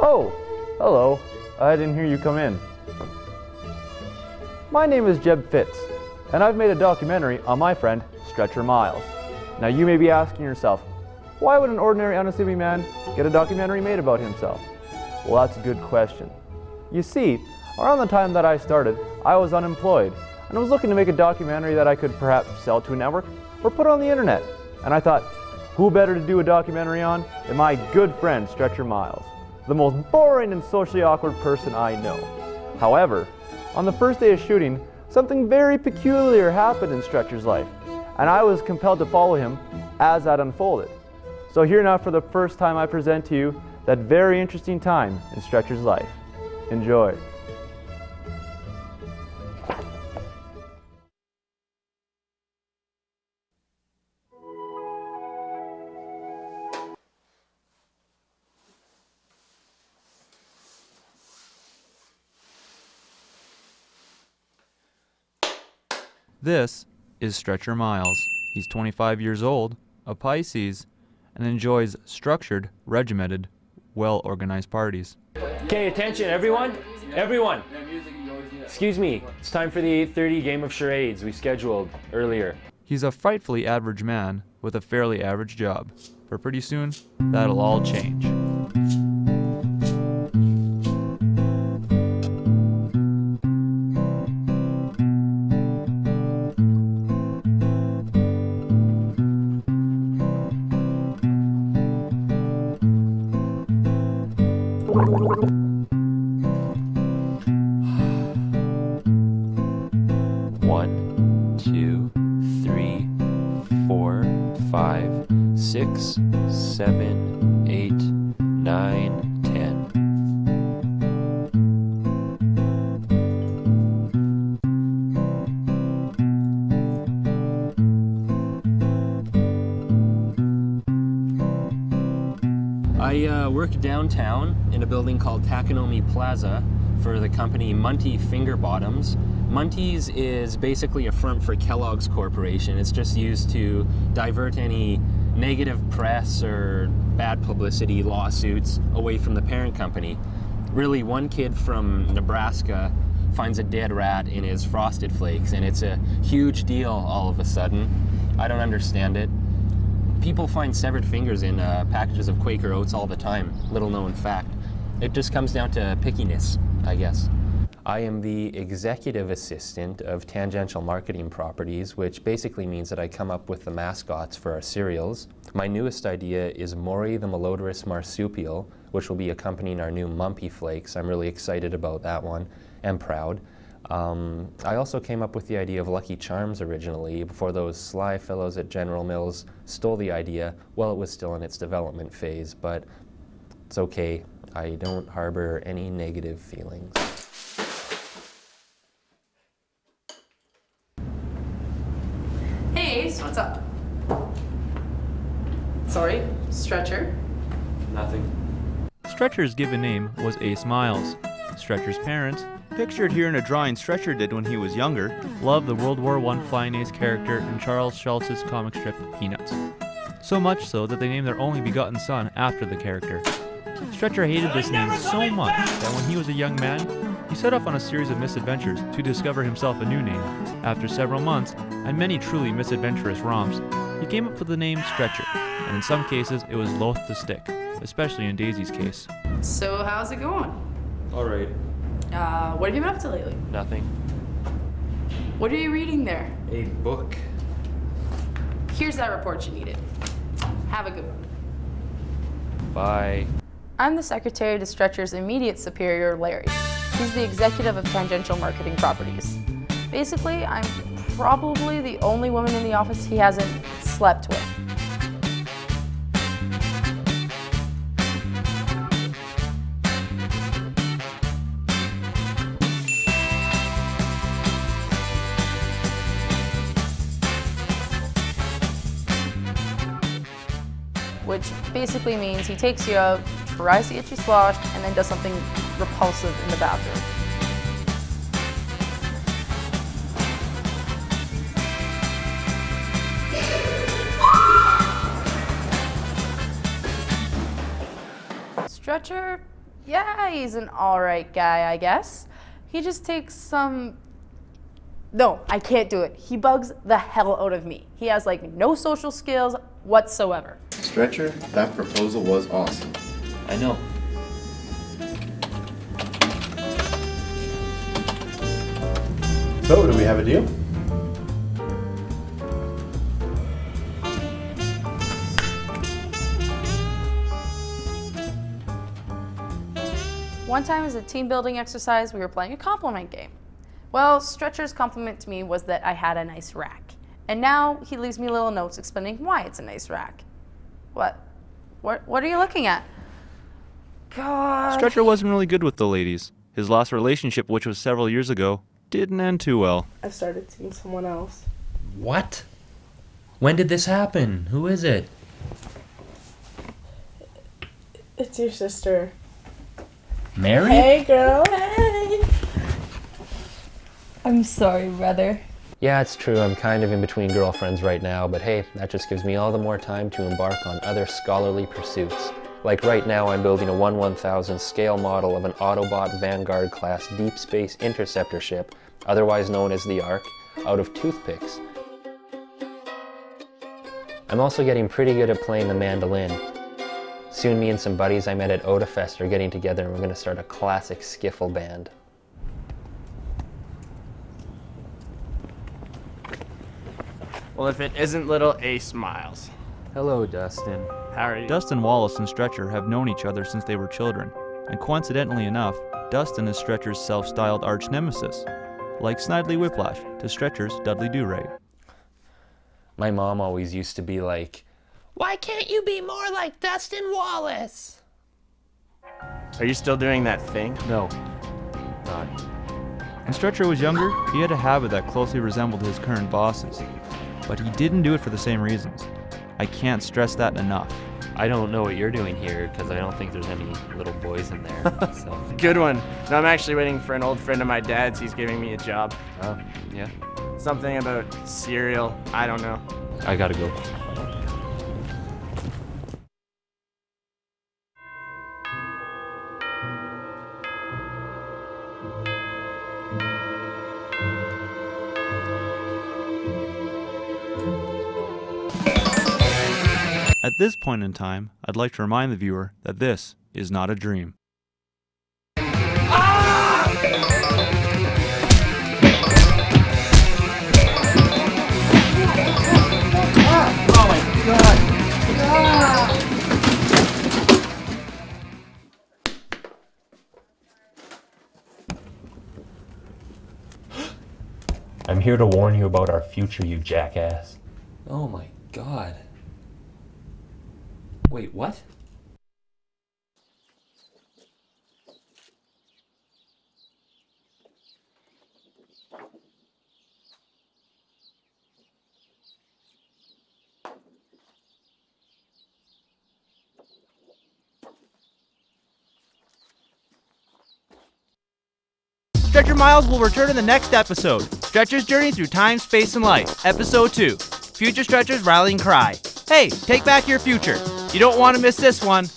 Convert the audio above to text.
Oh, hello. I didn't hear you come in. My name is Jeb Fitz, and I've made a documentary on my friend, Stretcher Miles. Now you may be asking yourself, why would an ordinary unassuming man get a documentary made about himself? Well, that's a good question. You see, around the time that I started, I was unemployed and I was looking to make a documentary that I could perhaps sell to a network or put on the internet. And I thought, who better to do a documentary on than my good friend Stretcher Miles, the most boring and socially awkward person I know. However, on the first day of shooting, something very peculiar happened in Stretcher's life, and I was compelled to follow him as that unfolded. So here now for the first time I present to you that very interesting time in Stretcher's life. Enjoy. This is Stretcher Miles. He's 25 years old, a Pisces, and enjoys structured, regimented, well organized parties. Okay, attention, everyone. Everyone. Excuse me. It's time for the 8:30 game of charades we scheduled earlier. He's a frightfully average man with a fairly average job. but pretty soon, that'll all change. Five, six, seven, eight, nine, ten. I uh, work downtown in a building called Takonomi Plaza for the company Munty Finger Bottoms. Munty's is basically a front for Kellogg's Corporation. It's just used to divert any negative press or bad publicity lawsuits away from the parent company. Really, one kid from Nebraska finds a dead rat in his frosted flakes, and it's a huge deal all of a sudden. I don't understand it. People find severed fingers in uh, packages of Quaker oats all the time, little known fact. It just comes down to pickiness, I guess. I am the executive assistant of Tangential Marketing Properties, which basically means that I come up with the mascots for our cereals. My newest idea is Maury the Malodorous Marsupial, which will be accompanying our new Mumpy Flakes. I'm really excited about that one and proud. Um, I also came up with the idea of Lucky Charms originally before those sly fellows at General Mills stole the idea while it was still in its development phase, but it's okay. I don't harbor any negative feelings. Hey Ace, what's up? Sorry, stretcher. Nothing. Stretcher's given name was Ace Miles. Stretcher's parents, pictured here in a drawing Stretcher did when he was younger, loved the World War I Flying Ace character in Charles Schulz's comic strip Peanuts. So much so that they named their only begotten son after the character. Stretcher hated this name so much that when he was a young man, he set off on a series of misadventures to discover himself a new name. After several months and many truly misadventurous romps, he came up with the name Stretcher, and in some cases it was loath to stick, especially in Daisy's case. So how's it going? Alright. Uh, what have you been up to lately? Nothing. What are you reading there? A book. Here's that report you needed. Have a good one. Bye. I'm the secretary to Stretcher's immediate superior, Larry. He's the executive of Tangential Marketing Properties. Basically, I'm probably the only woman in the office he hasn't slept with. Which basically means he takes you out, tries get you sloshed, and then does something repulsive in the bathroom. Stretcher yeah, he's an alright guy, I guess. He just takes some. No, I can't do it. He bugs the hell out of me. He has like no social skills whatsoever. Stretcher, that proposal was awesome. I know. So, do we have a deal? One time, as a team building exercise, we were playing a compliment game. Well, Stretcher's compliment to me was that I had a nice rack. And now he leaves me little notes explaining why it's a nice rack. What? What, what are you looking at? God. Stretcher wasn't really good with the ladies. His last relationship, which was several years ago, didn't end too well. I've started seeing someone else. What? When did this happen? Who is it? It's your sister. Mary? Hey, girl. Hey. I'm sorry, brother. Yeah, it's true. I'm kind of in between girlfriends right now, but hey, that just gives me all the more time to embark on other scholarly pursuits. Like right now, I'm building a 1 1000 scale model of an Autobot Vanguard class deep space interceptor ship, otherwise known as the Ark, out of toothpicks. I'm also getting pretty good at playing the mandolin. Soon, me and some buddies I met at Odafest are getting together and we're going to start a classic skiffle band. Well, if it isn't little Ace Miles. Hello, Dustin. How are you? Dustin Wallace and Stretcher have known each other since they were children, and coincidentally enough, Dustin is Stretcher's self styled arch nemesis, like Snidely Whiplash to Stretcher's Dudley Do Right. My mom always used to be like, Why can't you be more like Dustin Wallace? Are you still doing that thing? No, not. When Stretcher was younger, he had a habit that closely resembled his current boss's, but he didn't do it for the same reasons. I can't stress that enough. I don't know what you're doing here because I don't think there's any little boys in there. so, Good one. No, I'm actually waiting for an old friend of my dad's. He's giving me a job. oh, yeah, Something about cereal. I don't know. I gotta go. At this point in time, I'd like to remind the viewer that this is not a dream. I'm here to warn you about our future, you jackass. Oh my god. Wait, what? Stretcher Miles will return in the next episode. Stretcher's Journey Through Time, Space, and Life, Episode 2. Future Stretchers Rallying Cry. Hey, take back your future. You don't want to miss this one.